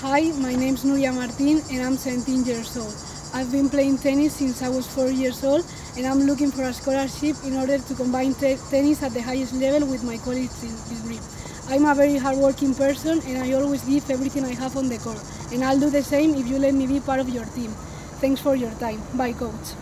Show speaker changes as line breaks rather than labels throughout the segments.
Hi, my name is Nuria Martin and I'm 17 years old. I've been playing tennis since I was 4 years old and I'm looking for a scholarship in order to combine te tennis at the highest level with my college degree. I'm a very hardworking person and I always give everything I have on the court. And I'll do the same if you let me be part of your team. Thanks for your time. Bye, coach.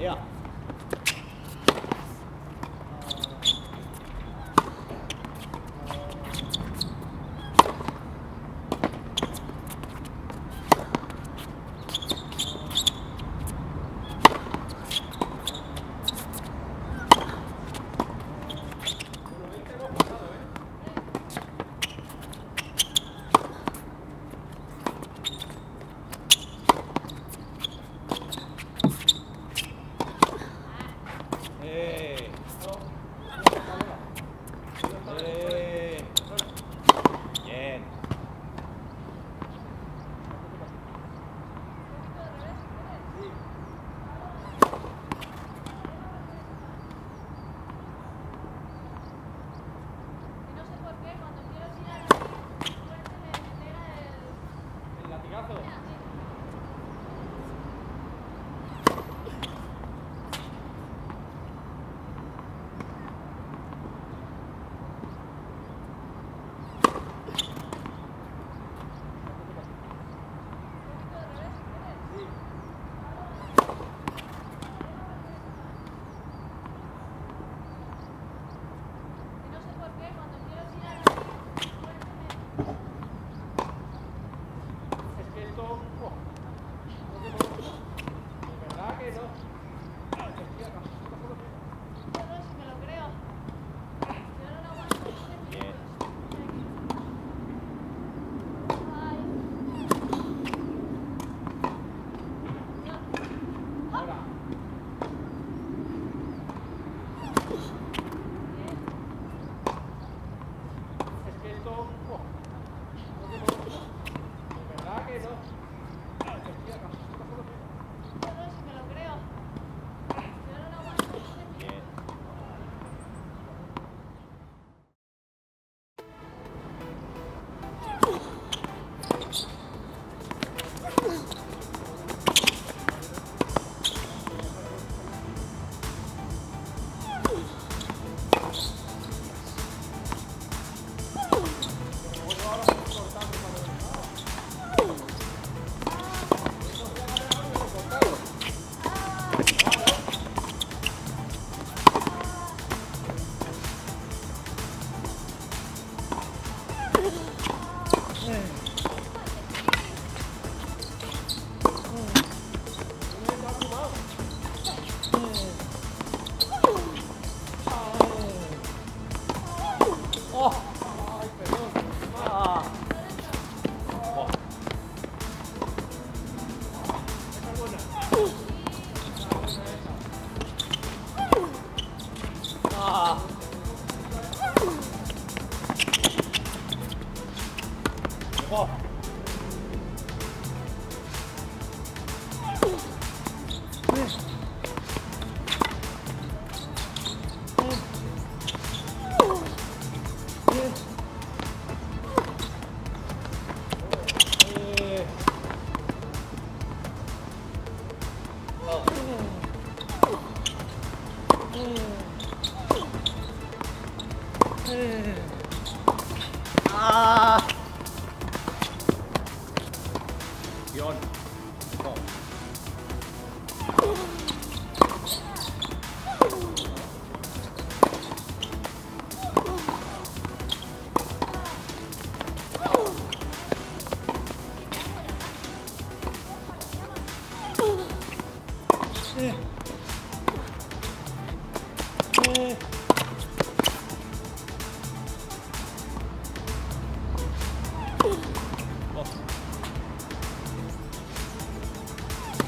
Yeah. Woo!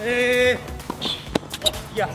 えー、いや